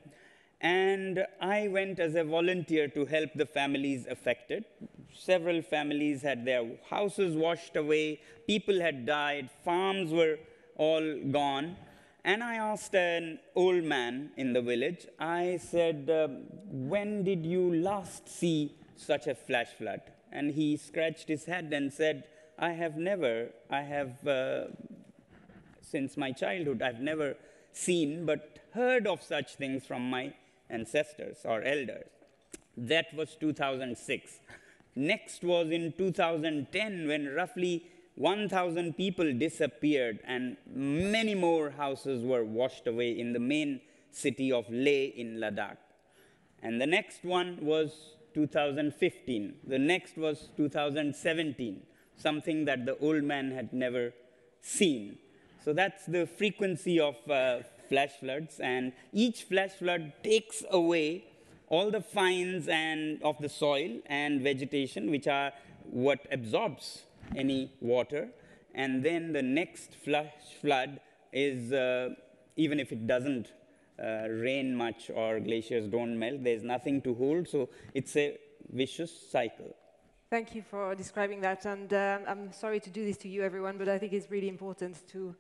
And I went as a volunteer to help the families affected. Several families had their houses washed away, people had died, farms were all gone. And I asked an old man in the village, I said, uh, When did you last see such a flash flood? And he scratched his head and said, I have never, I have, uh, since my childhood, I've never seen but heard of such things from my ancestors or elders. That was 2006. Next was in 2010 when roughly 1,000 people disappeared and many more houses were washed away in the main city of Leh in Ladakh. And the next one was 2015. The next was 2017, something that the old man had never seen. So that's the frequency of uh, flash floods, and each flash flood takes away all the fines and of the soil and vegetation, which are what absorbs any water. And then the next flash flood is, uh, even if it doesn't uh, rain much or glaciers don't melt, there's nothing to hold. So it's a vicious cycle. Thank you for describing that. And um, I'm sorry to do this to you, everyone, but I think it's really important to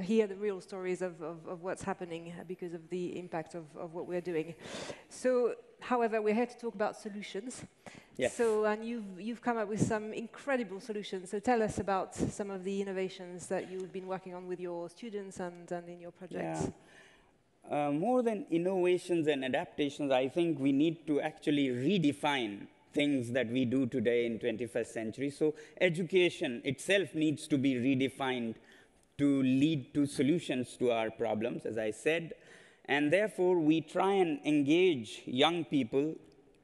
hear the real stories of, of, of what's happening because of the impact of, of what we're doing. So, however, we're here to talk about solutions. Yes. So, and you've, you've come up with some incredible solutions. So, tell us about some of the innovations that you've been working on with your students and, and in your projects. Yeah. Uh, more than innovations and adaptations, I think we need to actually redefine things that we do today in 21st century. So education itself needs to be redefined to lead to solutions to our problems, as I said. And therefore, we try and engage young people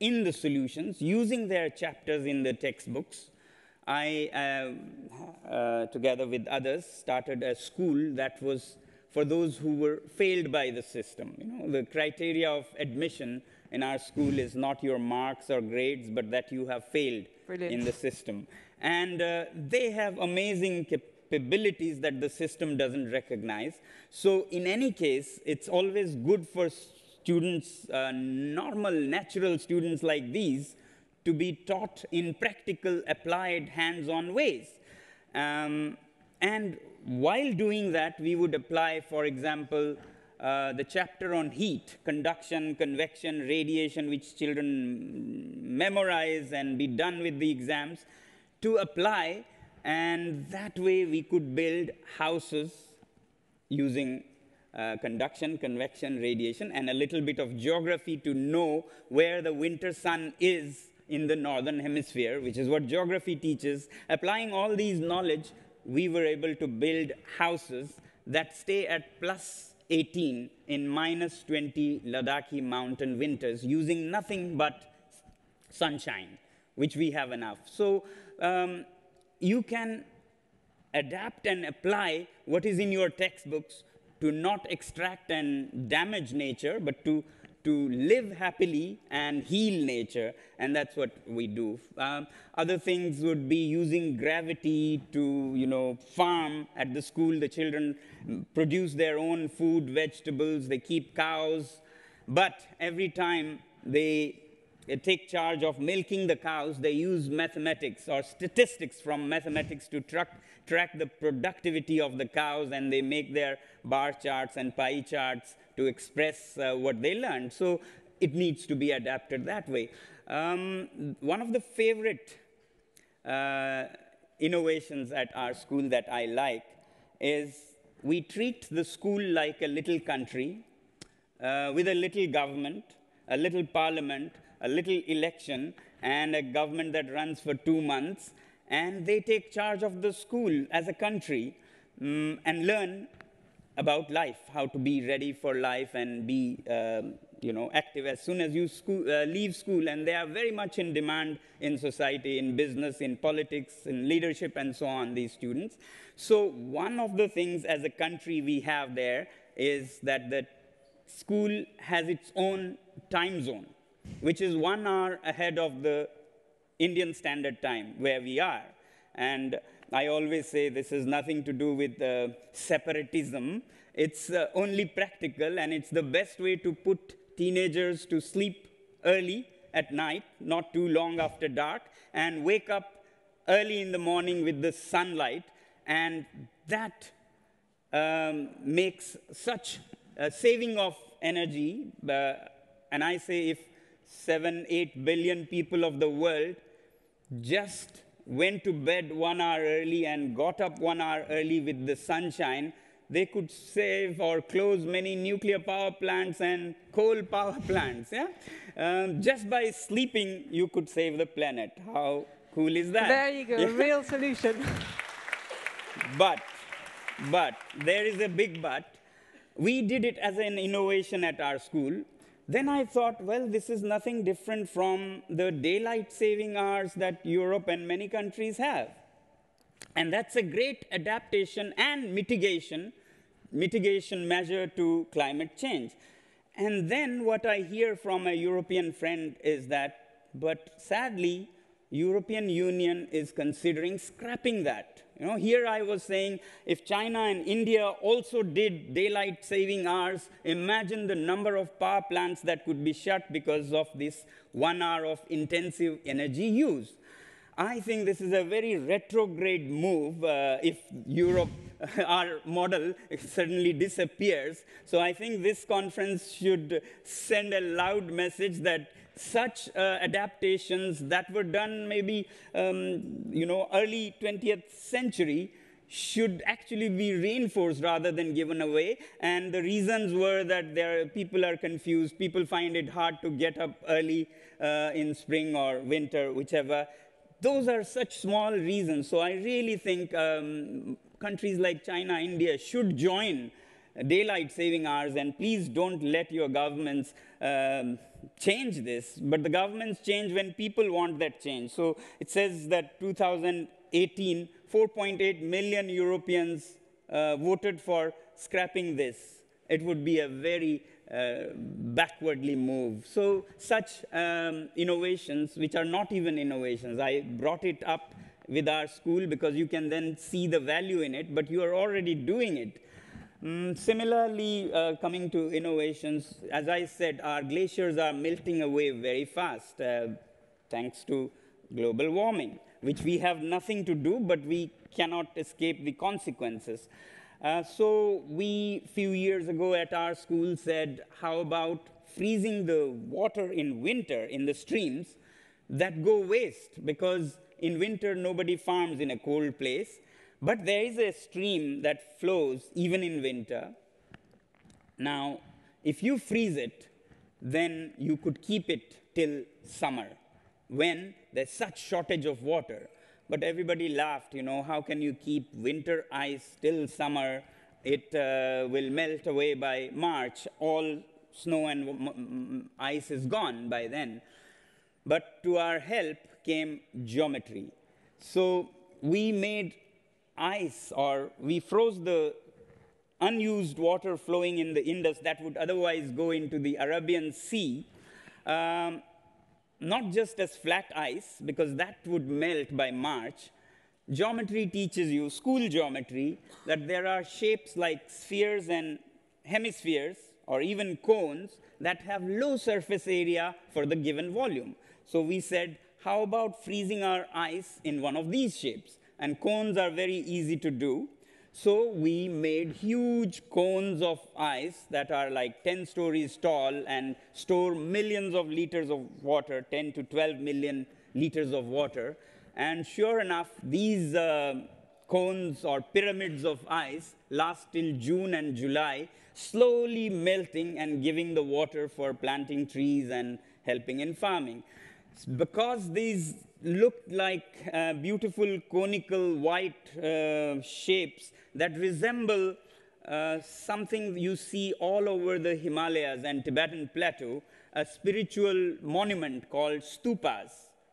in the solutions using their chapters in the textbooks. I, uh, uh, together with others, started a school that was for those who were failed by the system. You know, the criteria of admission in our school is not your marks or grades, but that you have failed Brilliant. in the system. And uh, they have amazing capabilities that the system doesn't recognize. So in any case, it's always good for students, uh, normal, natural students like these, to be taught in practical, applied, hands-on ways. Um, and while doing that, we would apply, for example, uh, the chapter on heat, conduction, convection, radiation, which children memorize and be done with the exams, to apply, and that way we could build houses using uh, conduction, convection, radiation, and a little bit of geography to know where the winter sun is in the northern hemisphere, which is what geography teaches. Applying all these knowledge, we were able to build houses that stay at plus 18 in minus 20 Ladakhi mountain winters using nothing but sunshine, which we have enough. So um, you can adapt and apply what is in your textbooks to not extract and damage nature, but to to live happily and heal nature, and that's what we do. Um, other things would be using gravity to, you know, farm at the school. The children produce their own food, vegetables, they keep cows, but every time they take charge of milking the cows, they use mathematics or statistics from mathematics to track, track the productivity of the cows, and they make their bar charts and pie charts to express uh, what they learned. So it needs to be adapted that way. Um, one of the favorite uh, innovations at our school that I like is we treat the school like a little country uh, with a little government, a little parliament, a little election, and a government that runs for two months. And they take charge of the school as a country um, and learn about life, how to be ready for life and be um, you know, active as soon as you school, uh, leave school. And they are very much in demand in society, in business, in politics, in leadership, and so on, these students. So one of the things as a country we have there is that the school has its own time zone, which is one hour ahead of the Indian Standard Time where we are. And I always say this has nothing to do with uh, separatism. It's uh, only practical, and it's the best way to put teenagers to sleep early at night, not too long after dark, and wake up early in the morning with the sunlight. And that um, makes such a saving of energy. Uh, and I say if seven, eight billion people of the world just went to bed one hour early and got up one hour early with the sunshine, they could save or close many nuclear power plants and coal power plants. Yeah? Um, just by sleeping, you could save the planet. How cool is that? There you go, yeah. real solution. but, but, there is a big but. We did it as an innovation at our school. Then I thought, well, this is nothing different from the daylight saving hours that Europe and many countries have. And that's a great adaptation and mitigation, mitigation measure to climate change. And then what I hear from a European friend is that, but sadly, European Union is considering scrapping that. You know, here I was saying if China and India also did daylight saving hours, imagine the number of power plants that could be shut because of this one hour of intensive energy use. I think this is a very retrograde move uh, if Europe, our model, suddenly disappears. So I think this conference should send a loud message that such uh, adaptations that were done maybe um, you know early 20th century should actually be reinforced rather than given away. And the reasons were that there, people are confused, people find it hard to get up early uh, in spring or winter, whichever. Those are such small reasons. So I really think um, countries like China, India should join daylight saving hours, and please don't let your governments um, change this. But the governments change when people want that change. So it says that 2018, 4.8 million Europeans uh, voted for scrapping this. It would be a very uh, backwardly move. So such um, innovations, which are not even innovations, I brought it up with our school because you can then see the value in it, but you are already doing it. Mm, similarly, uh, coming to innovations, as I said, our glaciers are melting away very fast uh, thanks to global warming, which we have nothing to do, but we cannot escape the consequences. Uh, so we, few years ago at our school, said, how about freezing the water in winter in the streams that go waste? Because in winter, nobody farms in a cold place. But there is a stream that flows even in winter. Now, if you freeze it, then you could keep it till summer when there's such shortage of water. But everybody laughed, you know, how can you keep winter ice till summer? it uh, will melt away by March. All snow and ice is gone by then. But to our help came geometry. So we made ice, or we froze the unused water flowing in the Indus that would otherwise go into the Arabian Sea, um, not just as flat ice, because that would melt by March. Geometry teaches you, school geometry, that there are shapes like spheres and hemispheres, or even cones, that have low surface area for the given volume. So we said, how about freezing our ice in one of these shapes? And cones are very easy to do. So we made huge cones of ice that are like 10 stories tall and store millions of liters of water, 10 to 12 million liters of water. And sure enough, these uh, cones or pyramids of ice last till June and July, slowly melting and giving the water for planting trees and helping in farming. Because these looked like uh, beautiful conical white uh, shapes that resemble uh, something you see all over the Himalayas and Tibetan plateau, a spiritual monument called stupas.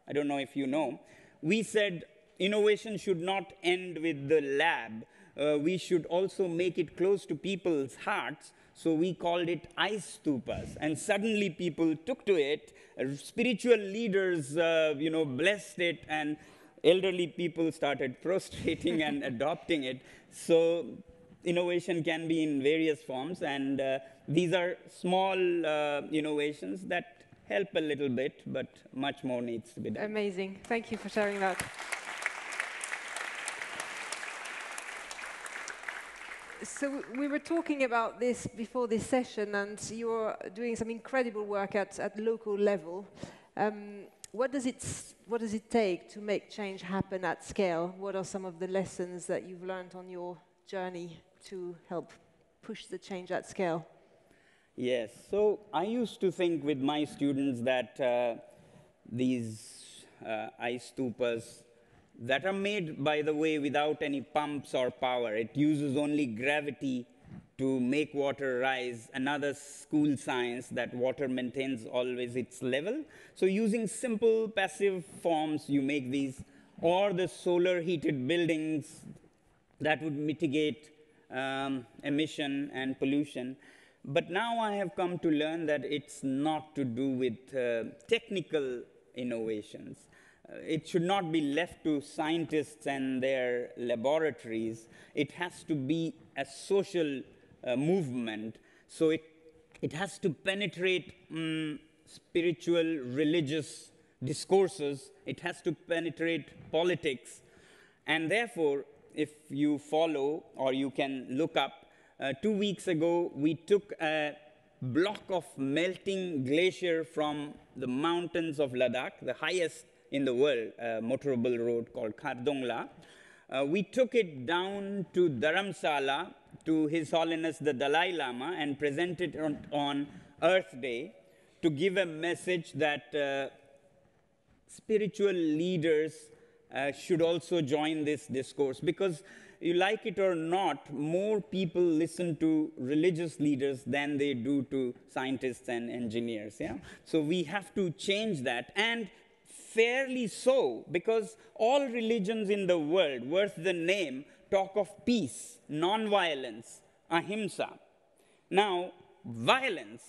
I don't know if you know. We said innovation should not end with the lab. Uh, we should also make it close to people's hearts. So we called it ice stupas. And suddenly people took to it. Spiritual leaders, uh, you know, blessed it, and elderly people started prostrating and adopting it. So innovation can be in various forms, and uh, these are small uh, innovations that help a little bit, but much more needs to be done. Amazing. Thank you for sharing that. So we were talking about this before this session, and you're doing some incredible work at, at local level. Um, what does it what does it take to make change happen at scale? What are some of the lessons that you've learned on your journey to help push the change at scale? Yes. So I used to think with my students that uh, these uh, ice stupas that are made, by the way, without any pumps or power. It uses only gravity to make water rise, another school science that water maintains always its level. So using simple passive forms, you make these, or the solar heated buildings that would mitigate um, emission and pollution. But now I have come to learn that it's not to do with uh, technical innovations. It should not be left to scientists and their laboratories. It has to be a social uh, movement. So it, it has to penetrate um, spiritual, religious discourses. It has to penetrate politics. And therefore, if you follow or you can look up, uh, two weeks ago, we took a block of melting glacier from the mountains of Ladakh, the highest in the world, a motorable road called Khardungla. Uh, we took it down to Dharamsala to His Holiness the Dalai Lama and presented it on, on Earth Day to give a message that uh, spiritual leaders uh, should also join this discourse because you like it or not, more people listen to religious leaders than they do to scientists and engineers. Yeah? So we have to change that. And fairly so, because all religions in the world worth the name talk of peace, non-violence, ahimsa. Now, violence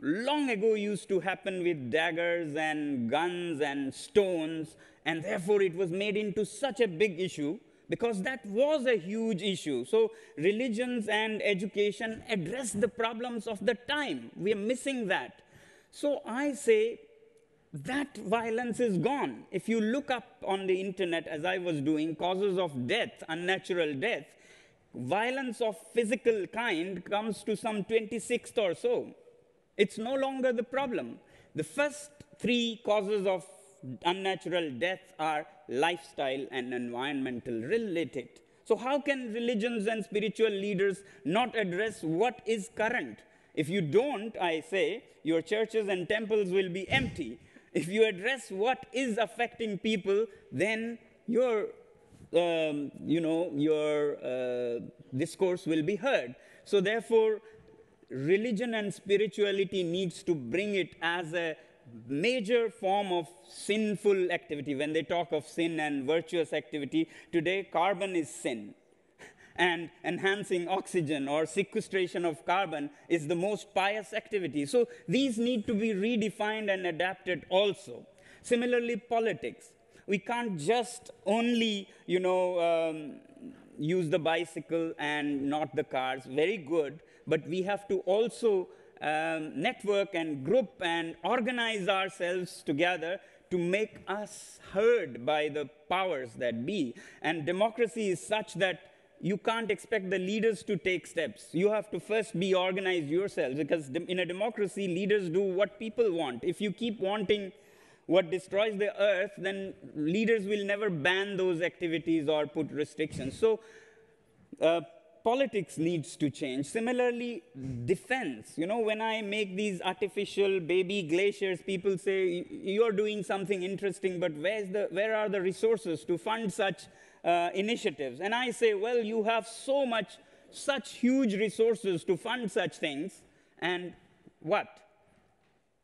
long ago used to happen with daggers and guns and stones, and therefore it was made into such a big issue because that was a huge issue. So, religions and education address the problems of the time. We are missing that. So, I say that violence is gone. If you look up on the internet, as I was doing, causes of death, unnatural death, violence of physical kind comes to some 26th or so. It's no longer the problem. The first three causes of unnatural death are lifestyle and environmental related. So, how can religions and spiritual leaders not address what is current? If you don't, I say, your churches and temples will be empty if you address what is affecting people, then your um, you know, your uh, discourse will be heard. So therefore, religion and spirituality needs to bring it as a major form of sinful activity. When they talk of sin and virtuous activity, today carbon is sin. And enhancing oxygen or sequestration of carbon is the most pious activity. So these need to be redefined and adapted also. Similarly, politics. We can't just only, you know, um, use the bicycle and not the cars. Very good, but we have to also um, network and group and organize ourselves together to make us heard by the powers that be. And democracy is such that you can't expect the leaders to take steps. You have to first be organized yourselves because in a democracy, leaders do what people want. If you keep wanting what destroys the earth, then leaders will never ban those activities or put restrictions. So, uh, politics needs to change. Similarly, defense. You know, when I make these artificial baby glaciers, people say, you're doing something interesting, but where's the, where are the resources to fund such uh, initiatives? And I say, well, you have so much, such huge resources to fund such things, and what?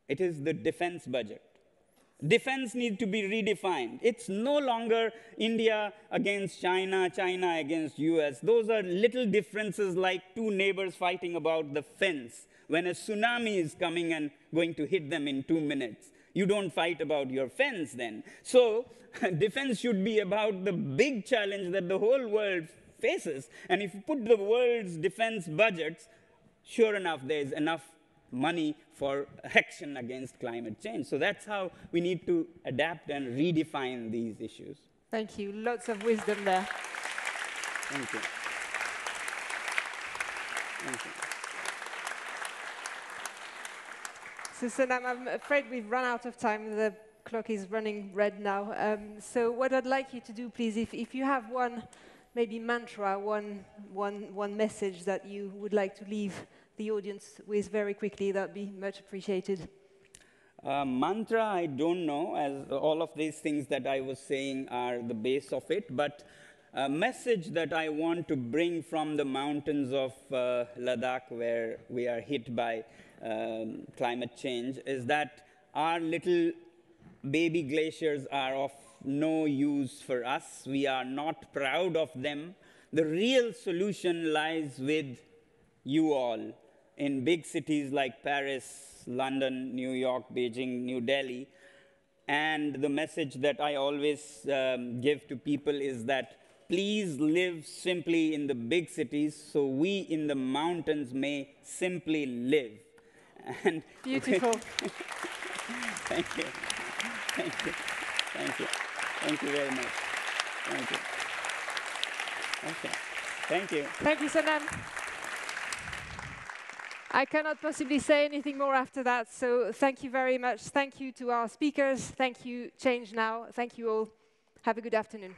It is the defense budget. Defense needs to be redefined. It's no longer India against China, China against US. Those are little differences like two neighbors fighting about the fence when a tsunami is coming and going to hit them in two minutes. You don't fight about your fence then. So, defense should be about the big challenge that the whole world faces. And if you put the world's defense budgets, sure enough, there's enough money for action against climate change. So that's how we need to adapt and redefine these issues. Thank you. Lots of wisdom there. Thank you. Thank you. So, Sonam, I'm afraid we've run out of time. The clock is running red now. Um, so what I'd like you to do, please, if, if you have one maybe mantra, one, one, one message that you would like to leave the audience with very quickly, that'd be much appreciated. Uh, mantra, I don't know, as all of these things that I was saying are the base of it, but a message that I want to bring from the mountains of uh, Ladakh, where we are hit by um, climate change, is that our little baby glaciers are of no use for us. We are not proud of them. The real solution lies with you all in big cities like Paris, London, New York, Beijing, New Delhi. And the message that I always um, give to people is that please live simply in the big cities so we in the mountains may simply live. And Beautiful. Thank you. Thank you. Thank you. Thank you very much. Thank you. Okay. Thank you. Thank you, Sonam. I cannot possibly say anything more after that, so thank you very much. Thank you to our speakers. Thank you, ChangeNOW. Thank you all. Have a good afternoon.